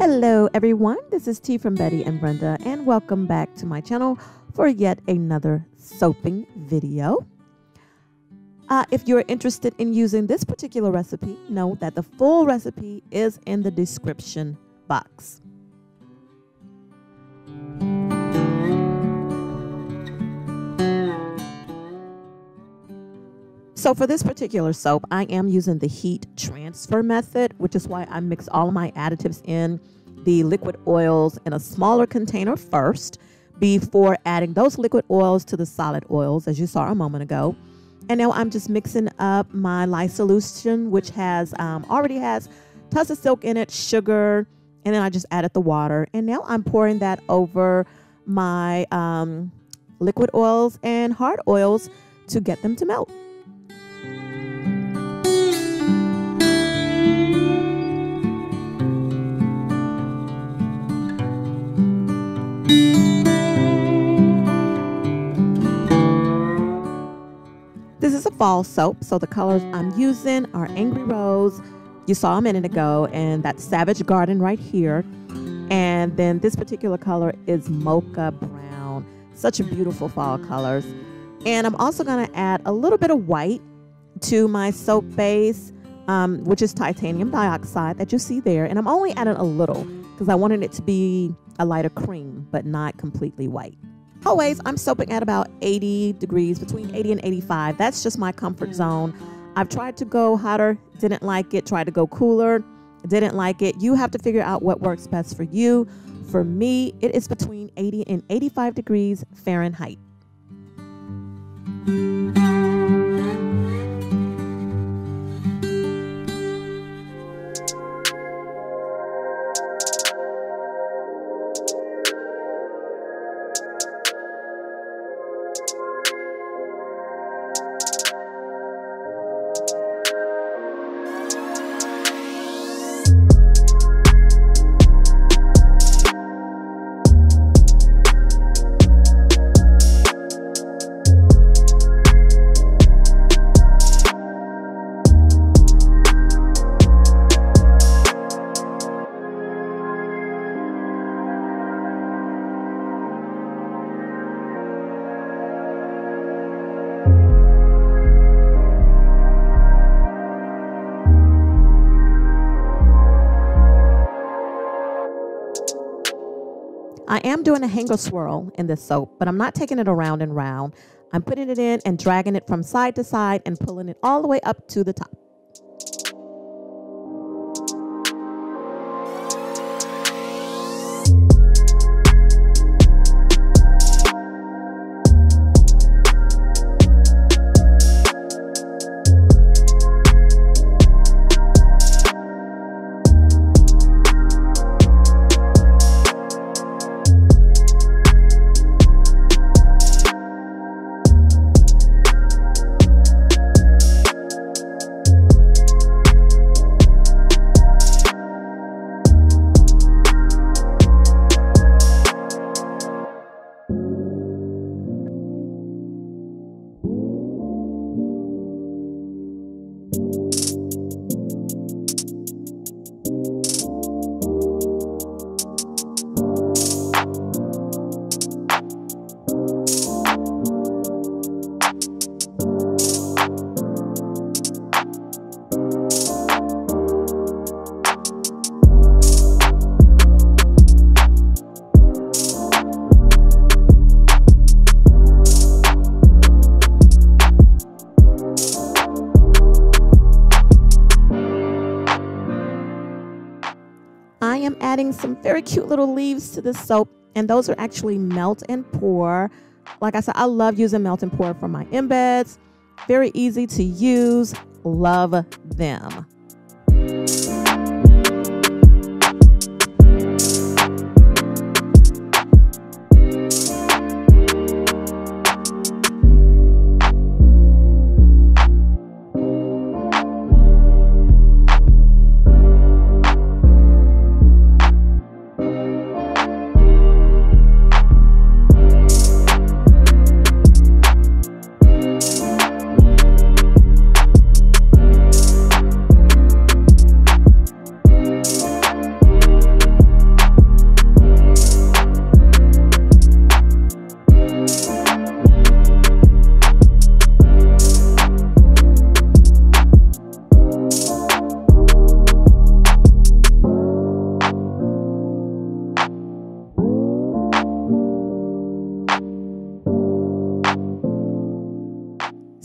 Hello, everyone. This is T from Betty and Brenda, and welcome back to my channel for yet another soaping video. Uh, if you're interested in using this particular recipe, know that the full recipe is in the description box. So for this particular soap, I am using the heat transfer method, which is why I mix all of my additives in the liquid oils in a smaller container first before adding those liquid oils to the solid oils, as you saw a moment ago. And now I'm just mixing up my lye solution, which has um, already has Tussah silk in it, sugar, and then I just added the water. And now I'm pouring that over my um, liquid oils and hard oils to get them to melt. This is a fall soap, so the colors I'm using are Angry Rose, you saw a minute ago, and that Savage Garden right here. And then this particular color is Mocha Brown. Such beautiful fall colors. And I'm also going to add a little bit of white to my soap base, um, which is titanium dioxide that you see there. And I'm only adding a little because I wanted it to be a lighter cream, but not completely white. Always, I'm soaping at about 80 degrees, between 80 and 85. That's just my comfort mm. zone. I've tried to go hotter, didn't like it. Tried to go cooler, didn't like it. You have to figure out what works best for you. For me, it is between 80 and 85 degrees Fahrenheit. I am doing a hanger swirl in this soap, but I'm not taking it around and round. I'm putting it in and dragging it from side to side and pulling it all the way up to the top. Some very cute little leaves to this soap, and those are actually melt and pour. Like I said, I love using melt and pour for my embeds. Very easy to use. Love them.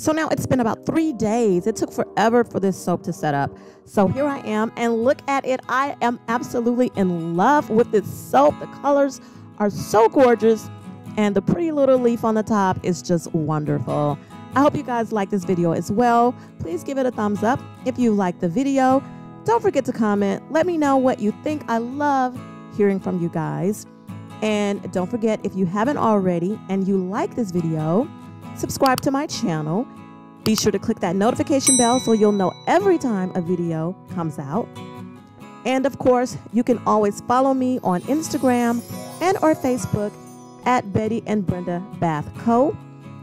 So now it's been about three days. It took forever for this soap to set up. So here I am, and look at it. I am absolutely in love with this soap. The colors are so gorgeous, and the pretty little leaf on the top is just wonderful. I hope you guys like this video as well. Please give it a thumbs up if you like the video. Don't forget to comment. Let me know what you think. I love hearing from you guys. And don't forget, if you haven't already and you like this video, subscribe to my channel. Be sure to click that notification bell so you'll know every time a video comes out. And of course, you can always follow me on Instagram and or Facebook at Betty and Brenda Bath Co.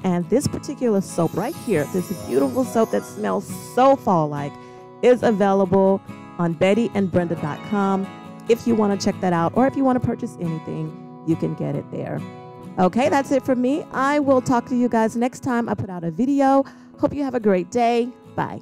And this particular soap right here, this beautiful soap that smells so fall-like, is available on bettyandbrenda.com. If you want to check that out or if you want to purchase anything, you can get it there. Okay, that's it for me. I will talk to you guys next time I put out a video. Hope you have a great day. Bye.